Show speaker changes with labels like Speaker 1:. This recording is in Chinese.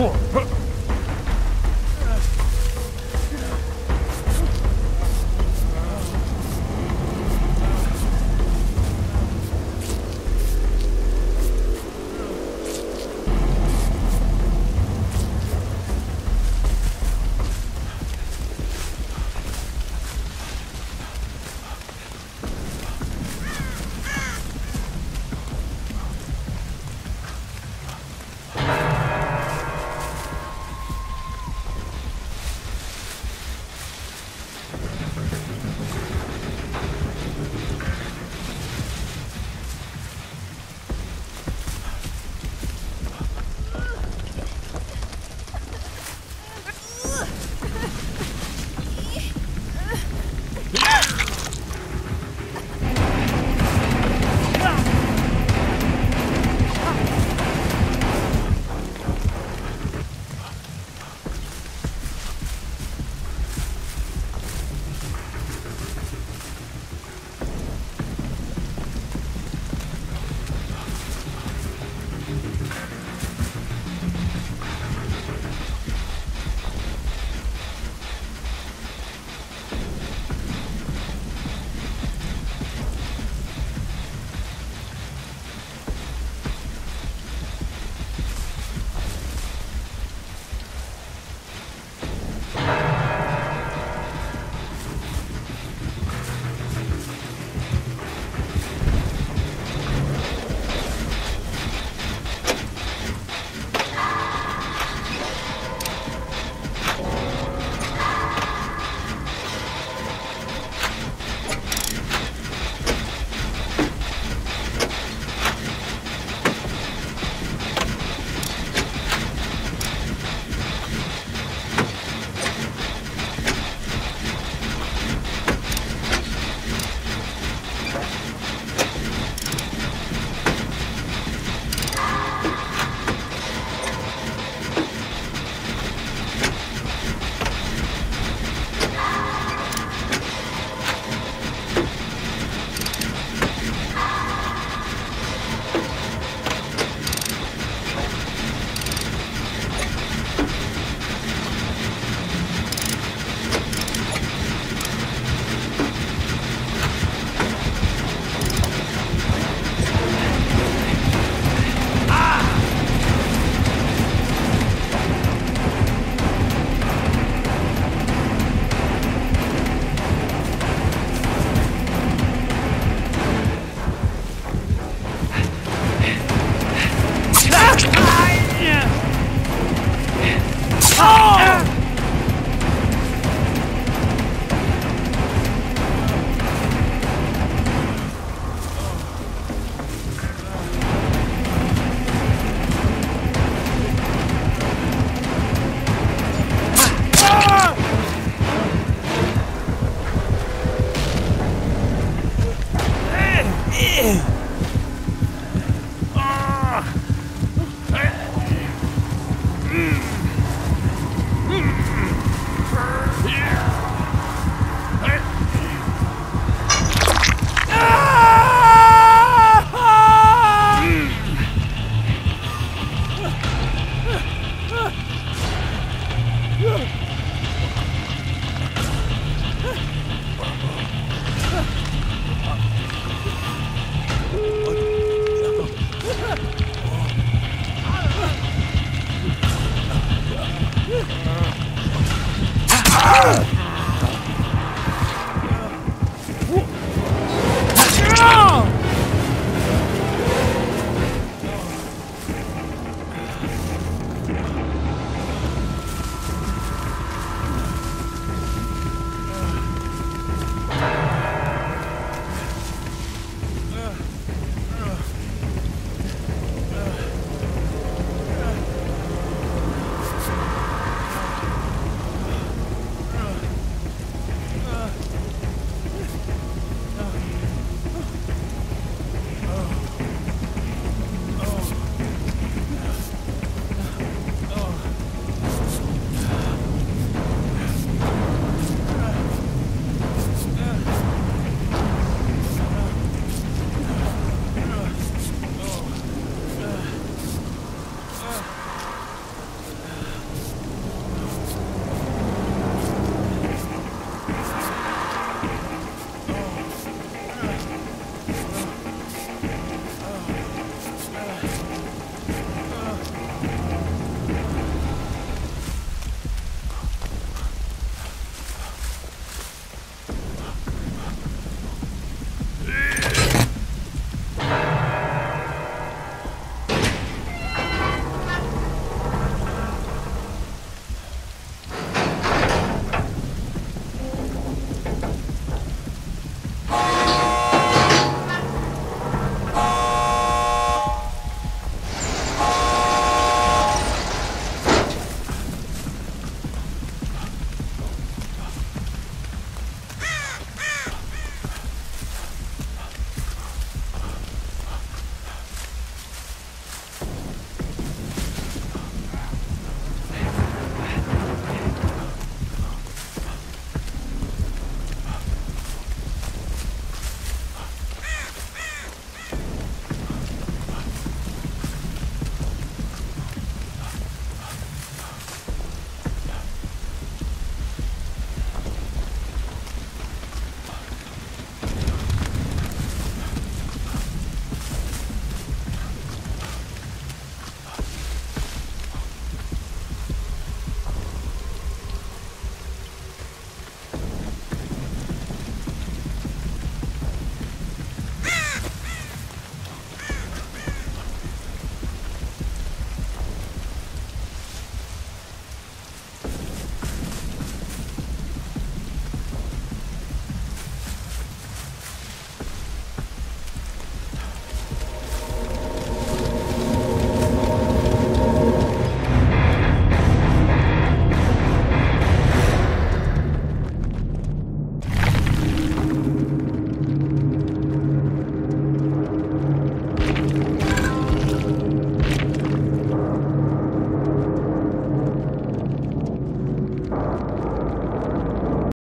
Speaker 1: 我操